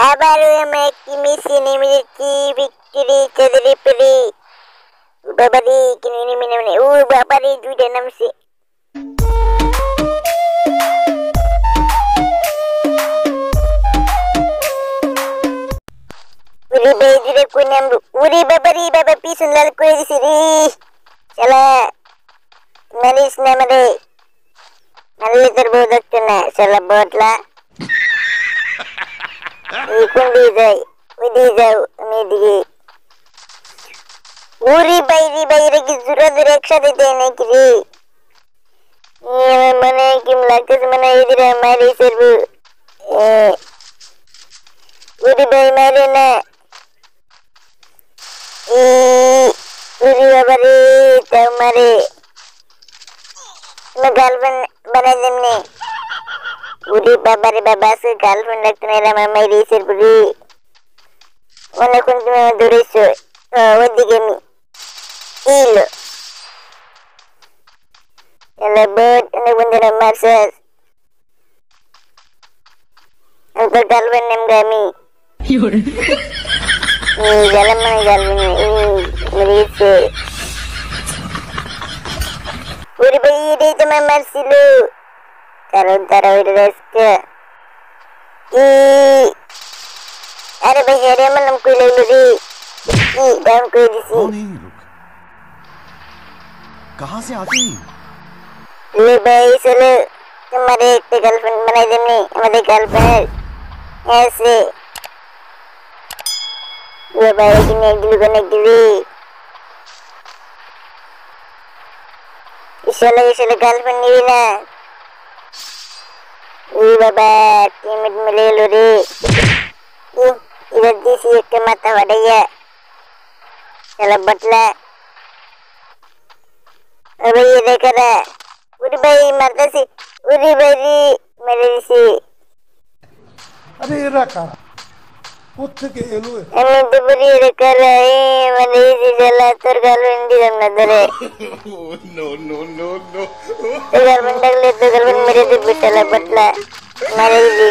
Yang kimi sini miliki bikiri cederi peri. Babari kini ini minum ini. Uh, babari juga namsi. Uri bai dire kunyam uri babari baba pisun lal kue Widi zau amidigi. ಊರಿ ಬೈರಿ ಬೈರಿಗೆ ಜುರದ ರೇಕ್ಷಾ ಕiri. Iya mana kim lakas mana idira mari serbu. Eh. Uri bay mari na. Eh. Uri babari tahu mari. मैं गर्लफ्रेंड बना जमने di babar babas kal pun tunai ramai di sini budi. Mana kunci mama duris uh, wadi kami il kalau bed ane pun jadi marses untuk kal pun nem kami yaudah ini jalan mana jalan ini riset budi bayi riset mama silu merisi. Uri bayi ini cuma marsilu. Taruh taruh di reska. Ih. Ada bayi ada malam kuila luri. Ih, dalam kuila di sini. कौन है ये लोग कहाँ से आते हैं ले भाई चलो तुम्हारे एक गर्लफ्रेंड बनाई देने हमारे गर्लफ्रेंड ऐसे ये भाई की नेगली को नेगली इसले इसले गर्लफ्रेंड नहीं ना এই বাবা টিমেট মিলে এলো রে এবার দিছি একটা মাথা ফাটাইয়া শালা বাটলা আরে ইয়ে দেখারা উরি ভাই মারতেছি উরি ভাই মেরে দিছি আরে এরা কারা কোথেকে এলো এলো বিপরি রেকারে মানে এই জেলা তোর গাল ইন্ডি জানা ধরে নো নো নো নো এগার বন্ডাগলে তো গলবন মেরে দি বিটলা বটলা মারে দি